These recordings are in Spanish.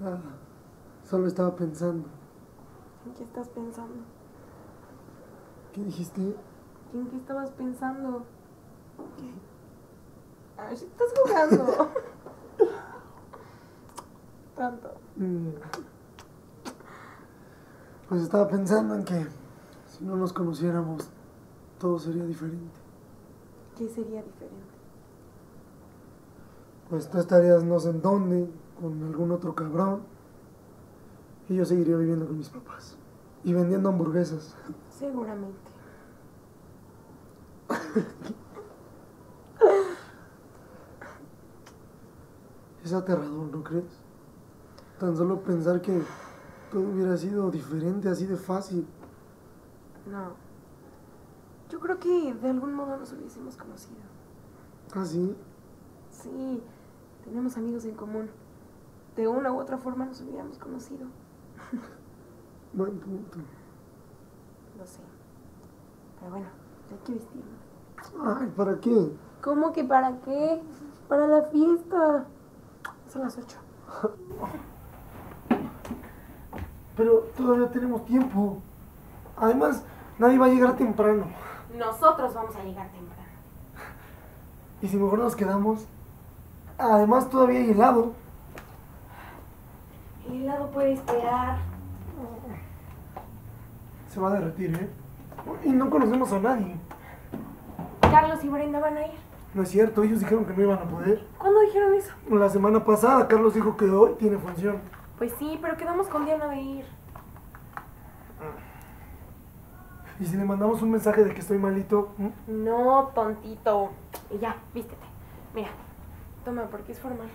Nada. Solo estaba pensando. ¿En qué estás pensando? ¿Qué dijiste? ¿En qué estabas pensando? Ay, si estás jugando. Tanto. Mm. Pues estaba pensando en que si no nos conociéramos, todo sería diferente. ¿Qué sería diferente? Pues tú estarías no sé en dónde, con algún otro cabrón, y yo seguiría viviendo con mis papás y vendiendo hamburguesas. Seguramente. Es aterrador, ¿no crees? Tan solo pensar que todo hubiera sido diferente, así de fácil. No. Yo creo que de algún modo nos hubiésemos conocido. Así. Sí, tenemos amigos en común. De una u otra forma nos hubiéramos conocido. Buen punto. Lo sé. Pero bueno, hay que vestirnos. Ay, ¿para qué? ¿Cómo que para qué? Para la fiesta. Son las ocho. Pero todavía tenemos tiempo. Además, nadie va a llegar temprano. Nosotros vamos a llegar temprano. Y si mejor nos quedamos. Además, todavía hay helado. El helado puede esperar. Se va a derretir, ¿eh? Y no conocemos a nadie. Carlos y Brenda van a ir. No es cierto, ellos dijeron que no iban a poder. ¿Cuándo dijeron eso? La semana pasada, Carlos dijo que hoy tiene función. Pues sí, pero quedamos con Diana de ir. Y si le mandamos un mensaje de que estoy malito, ¿Mm? No, tontito. Y ya, vístete. Mira, toma porque es formal.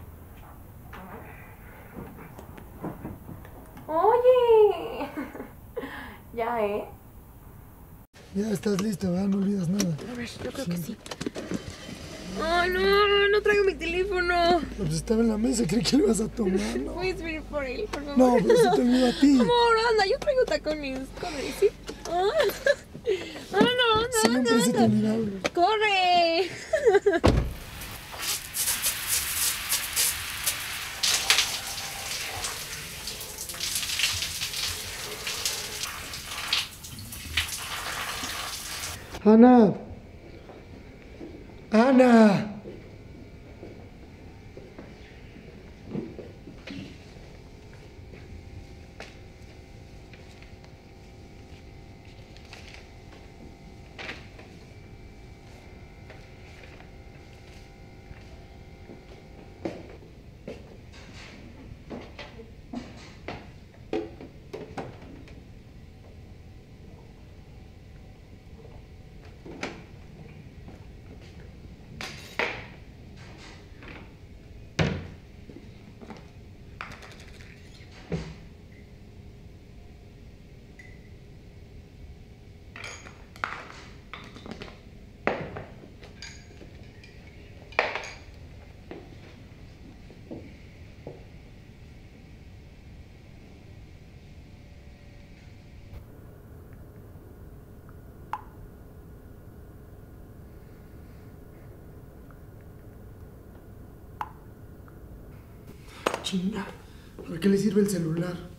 Oye. ya, ¿eh? ya estás lista, ¿verdad? No olvidas nada. A ver, yo creo que sí. Ay, no, no traigo mi teléfono. Pues estaba en la mesa, creí que le ibas a tomar, ¿no? Puedes venir por él, por favor. No, pero se te olvidó a ti. Amor, anda, yo traigo tacones. Corre, ¿sí? Ah. No, no, no, Siempre se te no. olvida algo. ¡Corre! Ana. Ana. ¿Para qué le sirve el celular?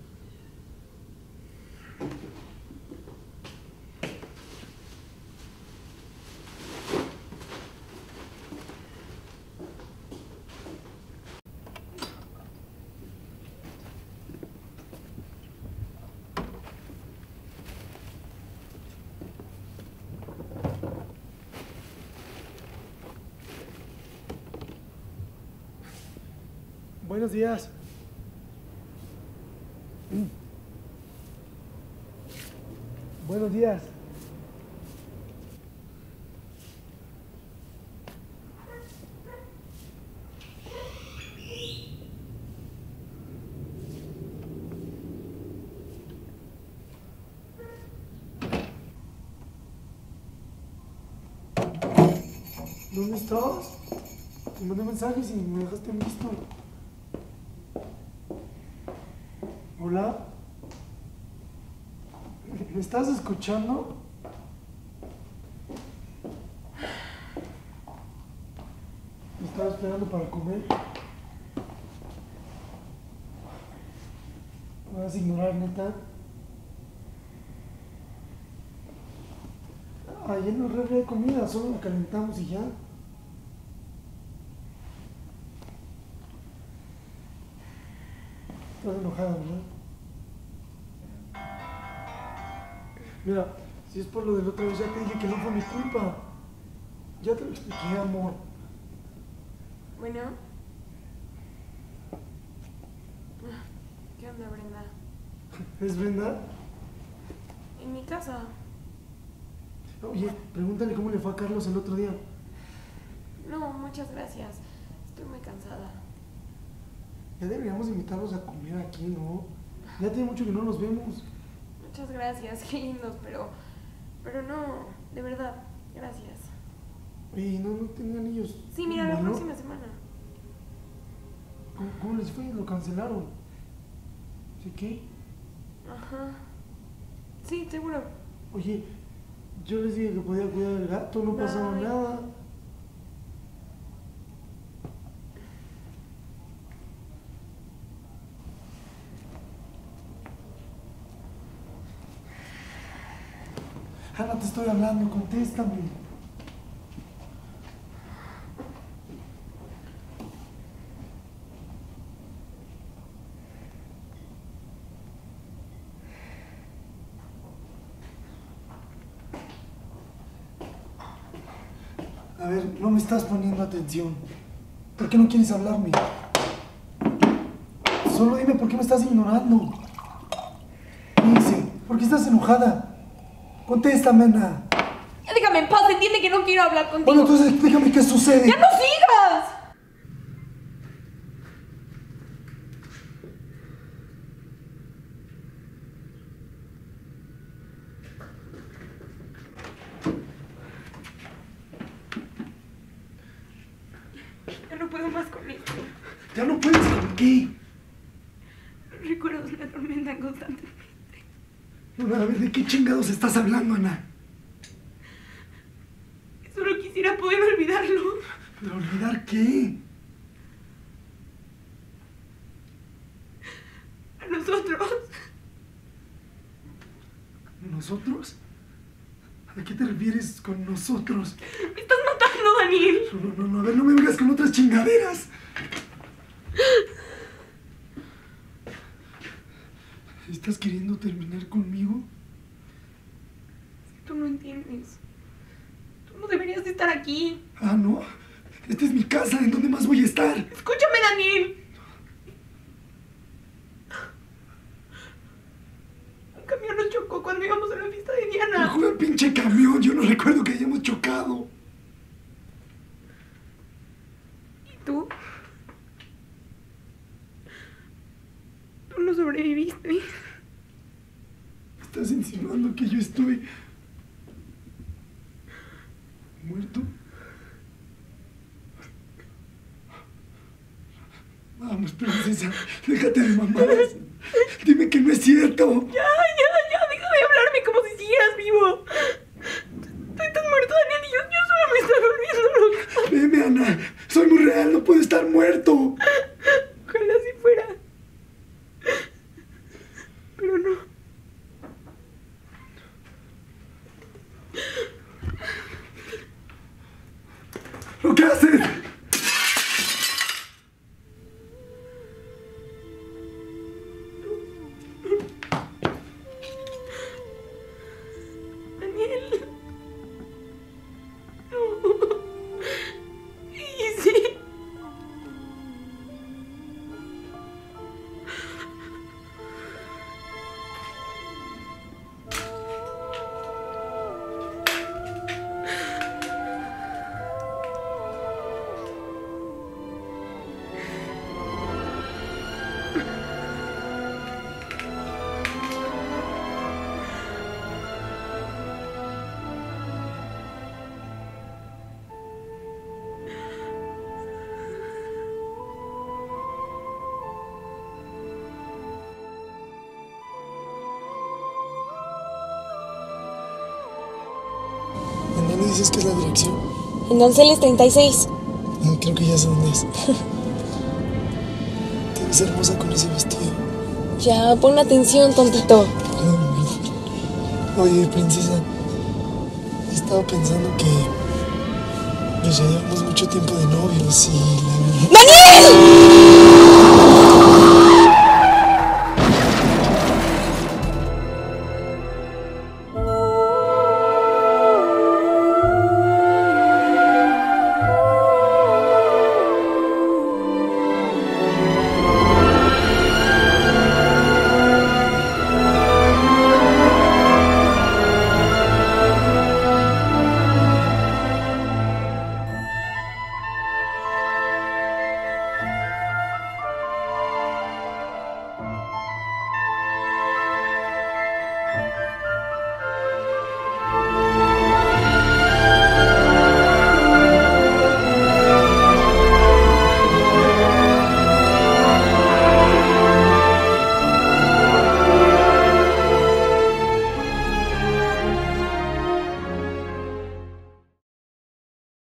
Buenos días. Buenos días. ¿Dónde estabas? Te mandé mensajes y me dejaste visto. ¿Me estás escuchando? Me estaba esperando para comer. ¿Me vas a ignorar, neta? Ayer no de comida, solo la calentamos y ya. Estás enojada, ¿verdad? Mira, si es por lo del otra vez, ya te dije que no fue mi culpa. Ya te lo expliqué, amor. Bueno. ¿Qué onda, Brenda? ¿Es Brenda? En mi casa. Oye, pregúntale cómo le fue a Carlos el otro día. No, muchas gracias. Estoy muy cansada. Ya deberíamos invitarlos a comer aquí, ¿no? Ya tiene mucho que no nos vemos. Muchas gracias, qué lindos, pero. Pero no, de verdad, gracias. Oye, no, no tenían ellos. Sí, mira, la próxima semana. ¿Cómo, cómo les fue? Lo cancelaron. ¿Sí qué? Ajá. Sí, seguro. Oye, yo les dije que podía cuidar al gato, no pasaba nada. Ana, te estoy hablando, contéstame. A ver, no me estás poniendo atención. ¿Por qué no quieres hablarme? Solo dime por qué me estás ignorando. ¿Qué hice? ¿Por qué estás enojada? Contéstame, Ana. Ya déjame en paz, entiende que no quiero hablar contigo. Bueno, entonces explícame qué sucede. ¡Ya no sigas! Ya no puedo más con esto. Ya no puedes con qué. Recuerdos me atormentan constantemente. A ver, ¿de qué chingados estás hablando, Ana? Solo quisiera poder olvidarlo. ¿Pero olvidar qué? A nosotros. ¿Nosotros? ¿A qué te refieres con nosotros? Me estás matando, Daniel. No, no, no, no, a ver, no me vengas con otras chingaderas. ¿Estás queriendo terminar conmigo? Tú no entiendes. Tú no deberías de estar aquí. Ah, no. Esta es mi casa, ¿en dónde más voy a estar? Escúchame, Daniel. Un camión nos chocó cuando íbamos a la fiesta de Diana. jugó el pinche camión, yo no recuerdo que hayamos chocado. ¿Y tú? Tú no sobreviviste. ¿Estás insinuando que yo estoy muerto? Vamos, princesa, déjate de mamadas. Dime que no es cierto. Ya, ya, ya, deja de hablarme como si siguieras vivo. Tú estás muerto, Daniel, y yo, yo solo me estoy volviendo loca. Veme, Ana. Soy muy real, no puedo estar muerto. Dices que es la dirección? En Donceles 36. Ah, creo que ya sé dónde es. Te ves hermosa con ese vestido. Ya, pon atención, tontito. Oye, princesa, he estado pensando que ya llevamos mucho tiempo de novios y la. ¡Daniel!